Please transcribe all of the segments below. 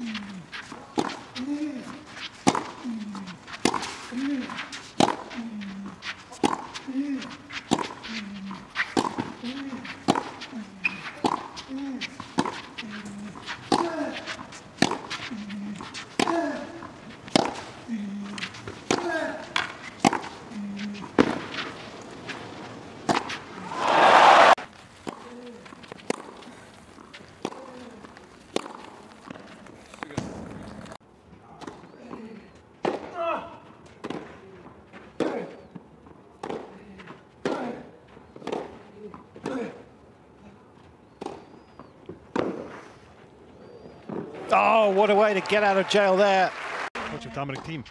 Mm-hmm. Oh, what a way to get out of jail there. Coach of Dominic Thiem.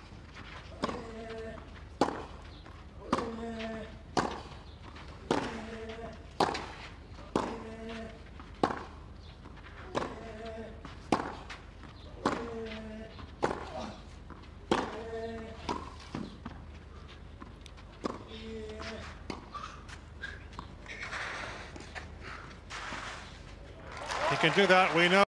He can do that, we know.